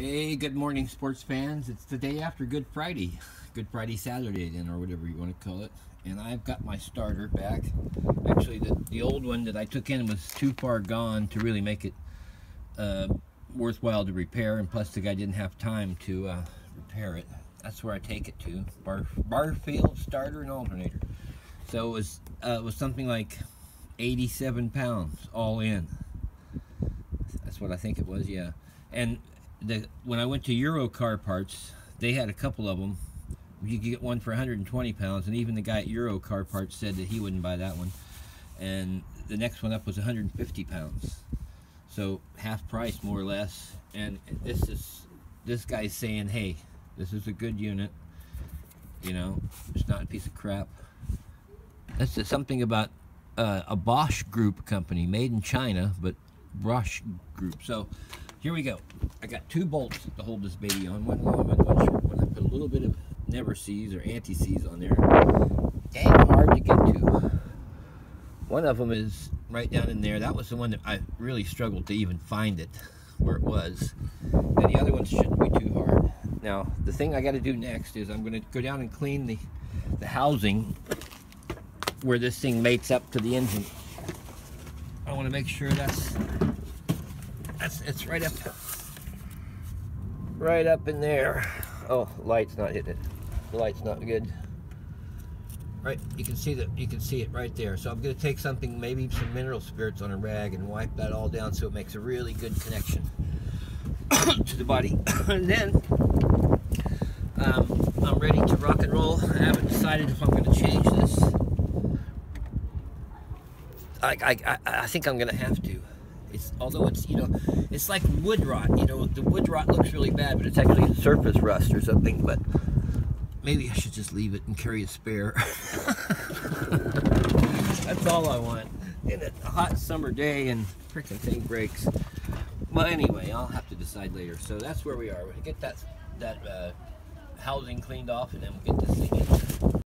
Hey, good morning, sports fans. It's the day after Good Friday, Good Friday Saturday, then, or whatever you want to call it. And I've got my starter back. Actually, the, the old one that I took in was too far gone to really make it uh, worthwhile to repair, and plus the guy didn't have time to uh, repair it. That's where I take it to Bar Barfield starter and alternator. So it was uh, it was something like 87 pounds all in. That's what I think it was, yeah. And the when I went to Euro Car Parts, they had a couple of them. You could get one for 120 pounds, and even the guy at Euro Car Parts said that he wouldn't buy that one. And the next one up was 150 pounds, so half price more or less. And this is this guy's saying, hey, this is a good unit. You know, it's not a piece of crap. That's something about uh, a Bosch Group company, made in China, but Bosch Group. So here we go. I got two bolts to hold this baby on. One long one, one short one. I put a little bit of never seize or anti seize on there. Dang hard to get to. One of them is right down in there. That was the one that I really struggled to even find it where it was. And the other ones shouldn't be too hard. Now, the thing I got to do next is I'm going to go down and clean the, the housing where this thing mates up to the engine. I want to make sure that's that's it's right up right up in there. Oh, light's not hitting it. The light's not good. Right, you can see that you can see it right there. So I'm gonna take something, maybe some mineral spirits on a rag and wipe that all down so it makes a really good connection to the body. and then um, I'm ready to rock and roll. I haven't decided if I'm gonna change this. I, I, I think I'm gonna have to. It's although it's you know it's like wood rot. You know the wood rot looks really bad, but it's actually surface rust or something. But maybe I should just leave it and carry a spare. That's all I want. In a hot summer day and freaking thing breaks. Well, anyway, I'll have to decide later. So that's where we are. We get that that uh, housing cleaned off, and then we'll get this thing in.